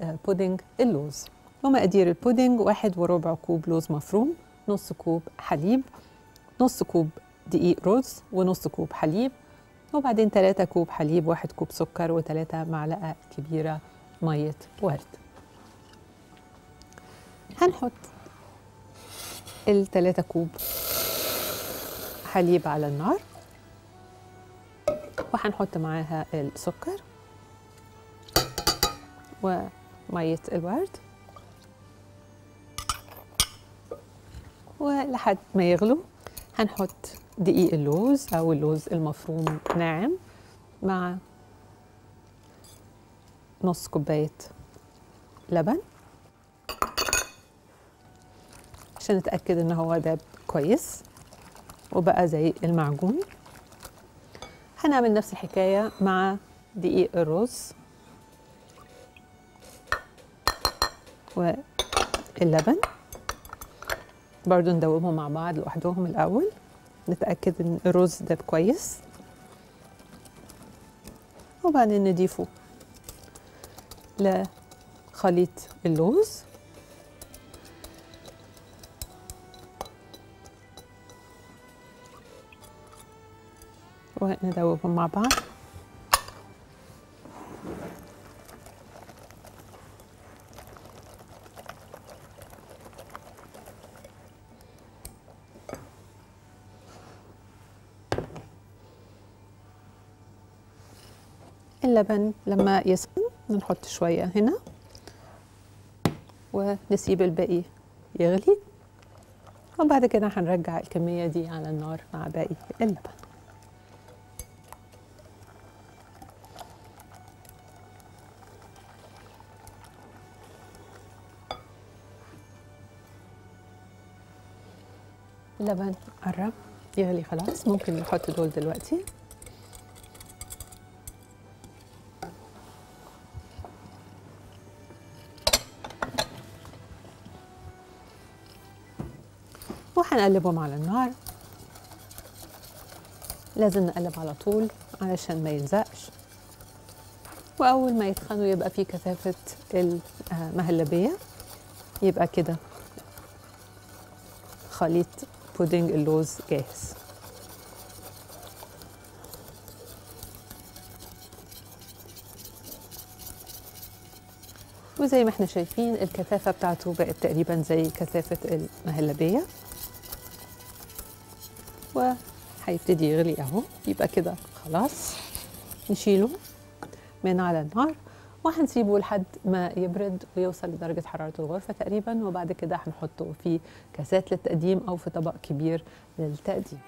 بودنج اللوز ومقادير البودنج واحد وربع كوب لوز مفروم نص كوب حليب نص كوب دقيق رز ونص كوب حليب وبعدين 3 كوب حليب واحد كوب سكر و3 معلقة كبيرة مية ورد. هنحط التلاتة كوب حليب على النار وهنحط معاها السكر ومية الورد. ولحد ما يغلوا هنحط دقيق اللوز أو اللوز المفروم ناعم مع نص كوباية لبن. عشان نتأكد إن هو داب كويس. وبقى زي المعجون. هنعمل نفس الحكاية مع دقيق الرز. واللبن برضو ندوبهم مع بعض لوحدهم الأول. نتأكد إن الرز داب كويس. وبعدين نضيفه لخليط اللوز. وندوبهم مع بعض. اللبن لما يسخن نحط شوية هنا ونسيب الباقي يغلي. وبعد كده هنرجع الكمية دي على النار مع باقي اللبن. اللبن قرب يغلي خلاص ممكن نحط دول دلوقتي. وهنقلبهم على النار. لازم نقلب على طول علشان ما يلزقش. وأول ما يتخنوا يبقى في كثافة المهلبية. يبقى كده خليط بودنج اللوز جاهز. وزي ما إحنا شايفين الكثافة بتاعته بقت تقريبا زي كثافة المهلبية. وهيبتدي يغلي اهو. يبقى كده خلاص. نشيله من على النار وهنسيبه لحد ما يبرد ويوصل لدرجة حرارة الغرفة تقريبا وبعد كده هنحطه في كاسات للتقديم أو في طبق كبير للتقديم.